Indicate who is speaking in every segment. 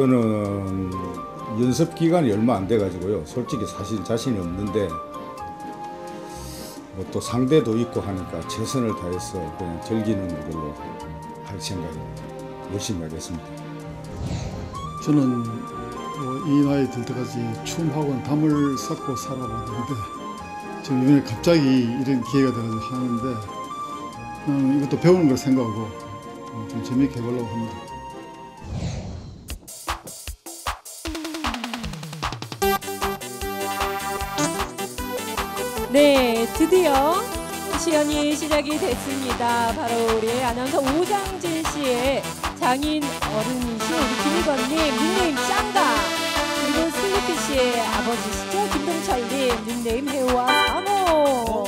Speaker 1: 저는 연습 기간이 얼마 안 돼 가지고요. 솔직히 사실 자신이 없는데 뭐 또 상대도 있고 하니까 최선을 다해서 그냥 즐기는 걸로 할 생각입니다. 열심히 하겠습니다.
Speaker 2: 저는 뭐이 나이 들 때까지 춤하고는 담을 쌓고 살아봤는데 지금 이번에 갑자기 이런 기회가 돼가지고 하는데 이것도 배우는 걸 생각하고 어, 좀 재밌게 해보려고 합니다.
Speaker 3: 네, 드디어 시연이 시작이 됐습니다. 바로 우리 아나운서 오장진 씨의 장인 어른이신 우리 김일건님 닉네임 짱가 그리고 슬리피 씨의 아버지시죠 김동철님 닉네임 해와 사모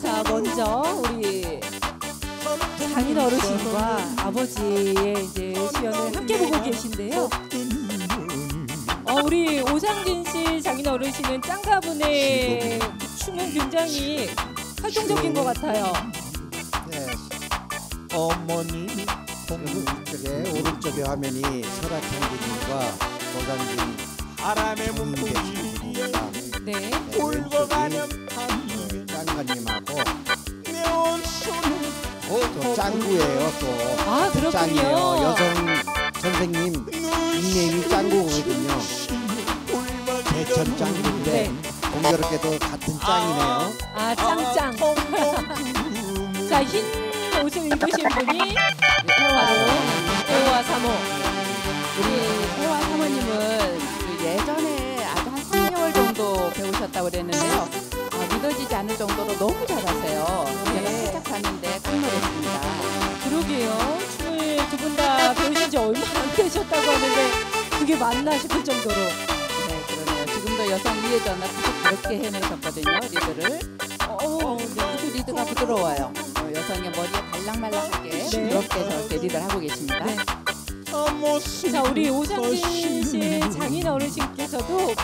Speaker 3: 자 먼저 우리 장인 어르신과 아버지의 이제 시연을 함께 보고 계신데요. 어, 우리 오상진 씨 장인 어르신은 짱가분의 춤은 굉장히 활동적인 것 같아요.
Speaker 4: 네. 어머니 오른쪽에 오른쪽에 화면이 설악형님과 고강진
Speaker 5: 바람의
Speaker 4: 문고입니다.
Speaker 3: 네.
Speaker 5: 울고 가는 밤이
Speaker 4: 짱가님하고
Speaker 5: 내온 손은
Speaker 4: 또 짱구예요
Speaker 3: 또아
Speaker 4: 짱이에요.
Speaker 3: 그렇군요.
Speaker 4: 여성 선생님 닉네임이 짱구거든요. 대천 짱구인데
Speaker 3: 네.
Speaker 4: 공교롭게도 같은 짱이네요.
Speaker 3: 아 짱짱. 자 흰 옷을 입으신 분이 바로 태호와 사모.
Speaker 6: 우리 태화 사모님은 그 예전에 아주 한 3개월 정도 배우셨다고 그랬는데요. 아, 믿어지지 않을 정도로 너무 잘하세요. 제가
Speaker 3: 네.
Speaker 6: 살짝 봤는데 깜놀했습니다.
Speaker 3: 그러게요. 춤을 두 분 다 배우신 지 얼마 안 되셨다고 하는데 그게 맞나 싶을 정도로.
Speaker 6: 지금도 여성 위에 전화 계속 가볍게 해내셨거든요, 리드를.
Speaker 3: 어, 네.
Speaker 6: 리드가 부드러워요. 어, 여성의 머리에 발랑말랑하게
Speaker 3: 네.
Speaker 6: 부드럽게 저렇게 리드를 하고 계십니다.
Speaker 3: 네.
Speaker 5: 모습
Speaker 3: 자 우리 오상진 씨 장인 어르신께서도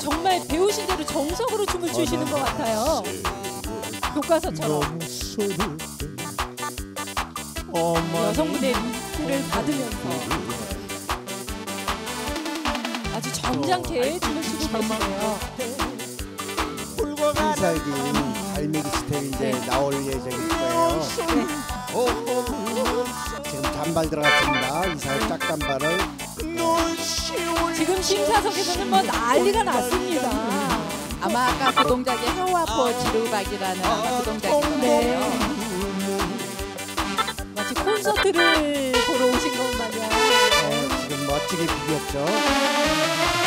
Speaker 3: 정말 배우신 대로 정석으로 춤을 추시는 것 같아요. 교과서처럼 여성분의 리드를 받으면서 아주 점잖게 춤을 추고 계시네요.
Speaker 4: 필살기 갈매기 스텝 이제
Speaker 3: 네.
Speaker 4: 나올 예정일 거예요. 지금 단발 들어갔습니다. 이살 짝단발을
Speaker 3: 지금 심사석에서는 뭐 난리가 났습니다.
Speaker 6: 아마 아까 그 동작이 하와포 지루박이라는 아마 그 동작인
Speaker 3: 네. 마치 콘서트를
Speaker 4: 멋지게 이었죠.